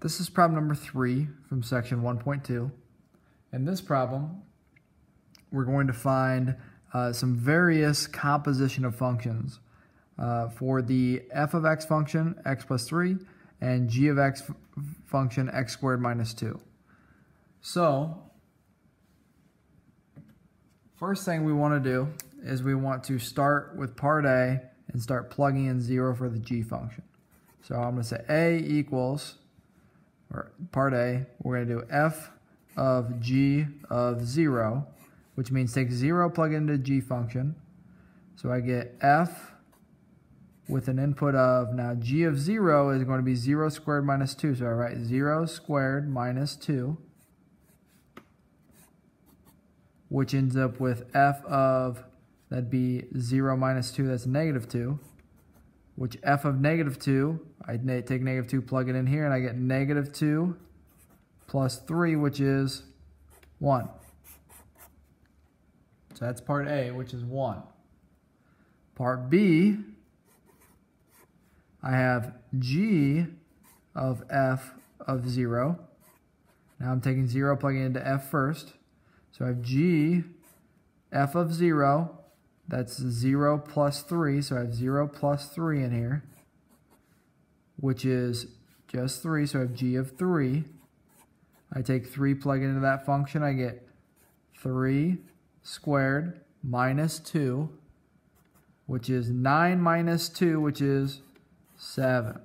This is problem number three from section 1.2. In this problem, we're going to find uh, some various composition of functions uh, for the f of x function, x plus 3, and g of x function, x squared minus 2. So, first thing we want to do is we want to start with part A and start plugging in 0 for the g function. So I'm going to say A equals or part A, we're going to do f of g of 0, which means take 0, plug it into g function. So I get f with an input of, now g of 0 is going to be 0 squared minus 2. So I write 0 squared minus 2, which ends up with f of, that'd be 0 minus 2, that's negative 2 which f of negative 2, I take negative 2, plug it in here, and I get negative 2 plus 3, which is 1. So that's part A, which is 1. Part B, I have g of f of 0. Now I'm taking 0, plugging into f first. So I have g f of 0 that's 0 plus 3, so I have 0 plus 3 in here, which is just 3, so I have g of 3. I take 3, plug it into that function, I get 3 squared minus 2, which is 9 minus 2, which is 7.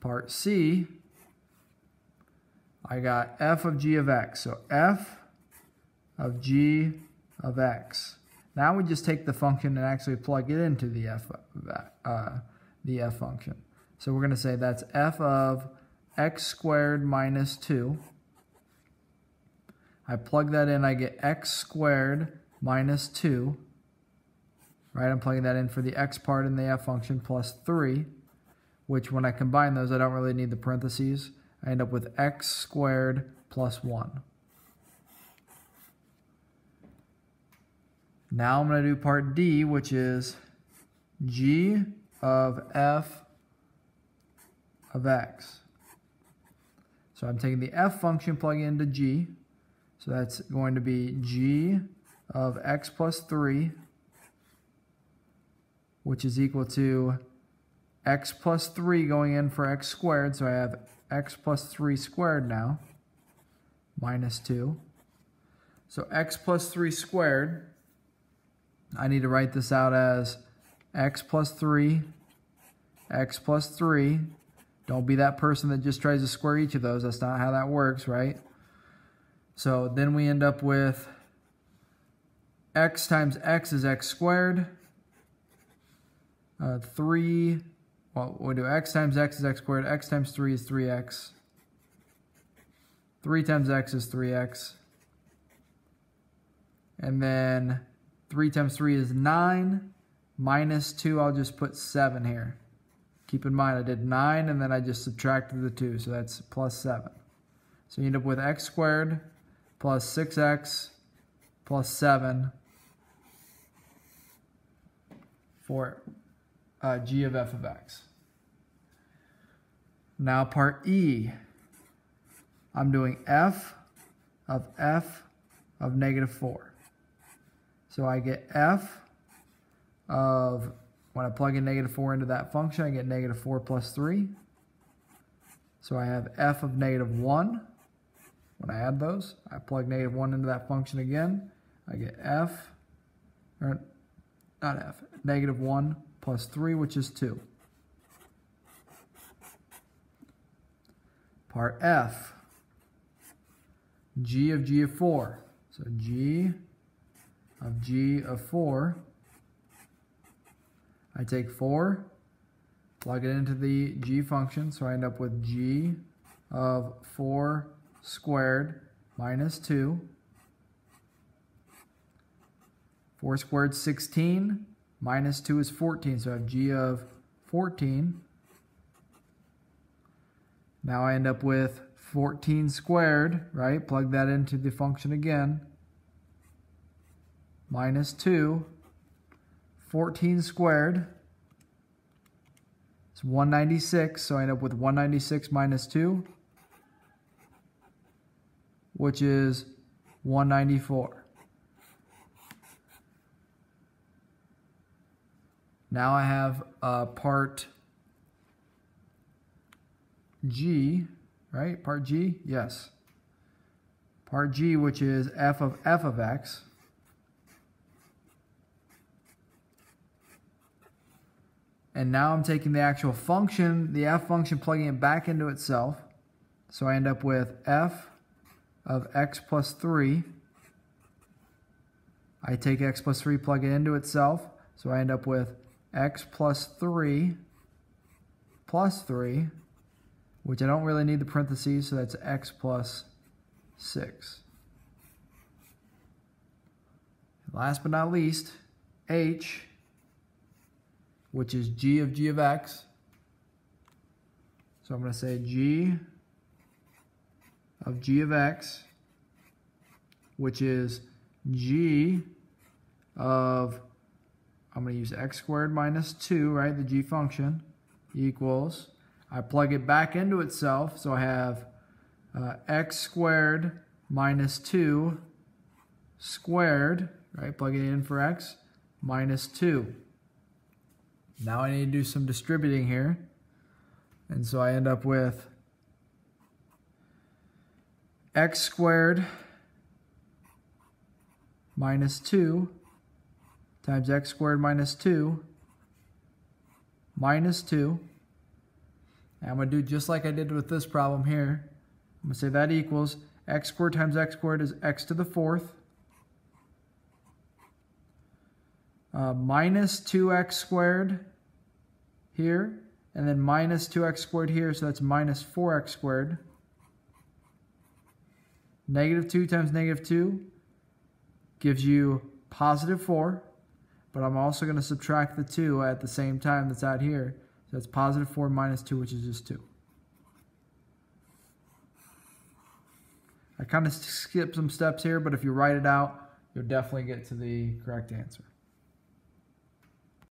Part C, I got f of g of x. So f of g of x. Now we just take the function and actually plug it into the f, uh, the f function. So we're going to say that's f of x squared minus 2. I plug that in, I get x squared minus 2. Right, I'm plugging that in for the x part in the f function plus 3, which when I combine those, I don't really need the parentheses. I end up with x squared plus 1. Now I'm going to do part D, which is g of f of x. So I'm taking the f function, plugging into g. So that's going to be g of x plus 3, which is equal to x plus 3 going in for x squared. So I have x plus 3 squared now, minus 2. So x plus 3 squared I need to write this out as x plus 3, x plus 3. Don't be that person that just tries to square each of those. That's not how that works, right? So then we end up with x times x is x squared. Uh, 3, well, we do x times x is x squared. x times 3 is 3x. 3 times x is 3x. And then 3 times 3 is 9. Minus 2, I'll just put 7 here. Keep in mind, I did 9, and then I just subtracted the 2, so that's plus 7. So you end up with x squared plus 6x plus 7 for uh, g of f of x. Now part E, I'm doing f of f of negative 4. So I get f of, when I plug in negative 4 into that function, I get negative 4 plus 3. So I have f of negative 1. When I add those, I plug negative 1 into that function again. I get f, or not f, negative 1 plus 3, which is 2. Part F, g of g of 4. So g of g of 4. I take 4, plug it into the g function, so I end up with g of 4 squared minus 2. 4 squared 16, minus 2 is 14, so I have g of 14. Now I end up with 14 squared, right? Plug that into the function again minus 2. 14 squared It's 196, so I end up with 196 minus 2, which is 194. Now I have uh, part G, right? Part G? Yes. Part G, which is f of f of x. And now I'm taking the actual function, the f function, plugging it back into itself. So I end up with f of x plus 3. I take x plus 3, plug it into itself. So I end up with x plus 3 plus 3, which I don't really need the parentheses, so that's x plus 6. Last but not least, h which is g of g of x. So I'm going to say g of g of x, which is g of, I'm going to use x squared minus 2, right, the g function, equals, I plug it back into itself, so I have uh, x squared minus 2 squared, right, plug it in for x, minus 2. Now I need to do some distributing here. And so I end up with x squared minus 2 times x squared minus 2 minus 2. And I'm going to do just like I did with this problem here. I'm going to say that equals x squared times x squared is x to the fourth uh, minus 2x squared here, and then minus 2x squared here, so that's minus 4x squared. Negative 2 times negative 2 gives you positive 4, but I'm also going to subtract the 2 at the same time that's out here. So that's positive 4 minus 2, which is just 2. I kind of skip some steps here, but if you write it out, you'll definitely get to the correct answer.